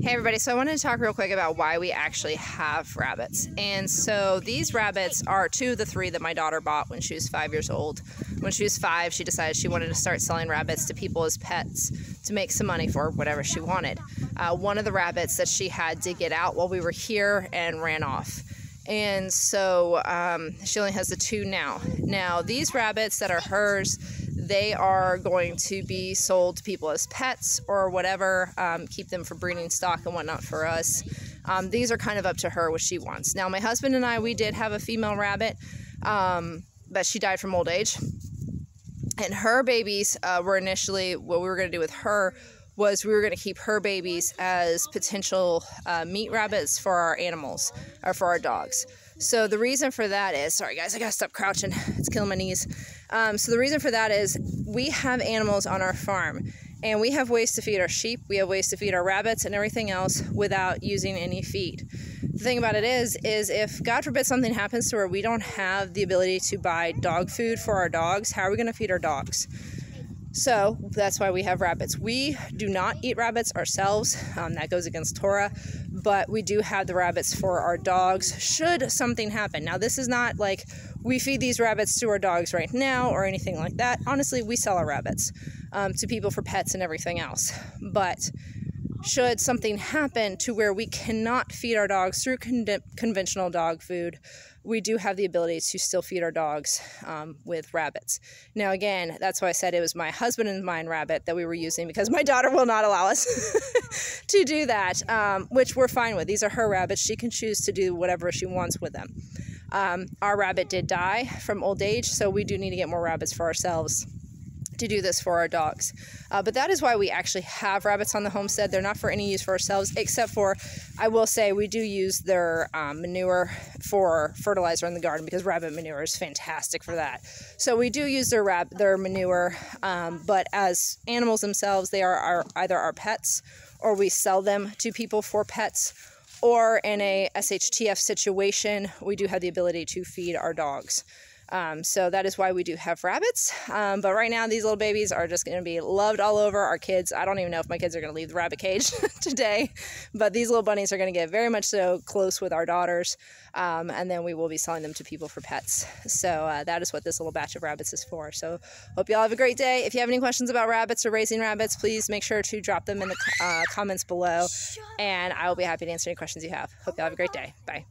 Hey everybody, so I wanted to talk real quick about why we actually have rabbits. And so these rabbits are two of the three that my daughter bought when she was five years old. When she was five, she decided she wanted to start selling rabbits to people as pets to make some money for whatever she wanted. Uh, one of the rabbits that she had did get out while we were here and ran off. And so um, she only has the two now. Now, these rabbits that are hers, they are going to be sold to people as pets or whatever, um, keep them for breeding stock and whatnot for us. Um, these are kind of up to her what she wants. Now, my husband and I, we did have a female rabbit, um, but she died from old age. And her babies uh, were initially what we were going to do with her was we were going to keep her babies as potential uh, meat rabbits for our animals or for our dogs. So the reason for that is, sorry guys, I gotta stop crouching. It's killing my knees. Um, so the reason for that is we have animals on our farm and we have ways to feed our sheep, we have ways to feed our rabbits and everything else without using any feed. The thing about it is, is if God forbid something happens to where we don't have the ability to buy dog food for our dogs, how are we gonna feed our dogs? So that's why we have rabbits. We do not eat rabbits ourselves. Um, that goes against Torah, but we do have the rabbits for our dogs should something happen. Now, this is not like we feed these rabbits to our dogs right now or anything like that. Honestly, we sell our rabbits um, to people for pets and everything else. But should something happen to where we cannot feed our dogs through con- conventional dog food, we do have the ability to still feed our dogs um, with rabbits. Now, again, that's why I said it was my husband and mine rabbit that we were using because my daughter will not allow us to do that, um, which we're fine with. These are her rabbits. She can choose to do whatever she wants with them. Um, our rabbit did die from old age, so we do need to get more rabbits for ourselves to do this for our dogs. Uh, but that is why we actually have rabbits on the homestead. They're not for any use for ourselves, except for, I will say, we do use their um, manure for fertilizer in the garden because rabbit manure is fantastic for that. So we do use their rab- their manure, um, but as animals themselves, they are our, either our pets or we sell them to people for pets. Or in a SHTF situation, we do have the ability to feed our dogs. Um, so that is why we do have rabbits. Um, but right now, these little babies are just going to be loved all over. Our kids, I don't even know if my kids are going to leave the rabbit cage today, but these little bunnies are going to get very much so close with our daughters. Um, and then we will be selling them to people for pets. So uh, that is what this little batch of rabbits is for. So hope you all have a great day. If you have any questions about rabbits or raising rabbits, please make sure to drop them in the uh, comments below, and I will be happy to answer any questions you have. Hope you all have a great day. Bye.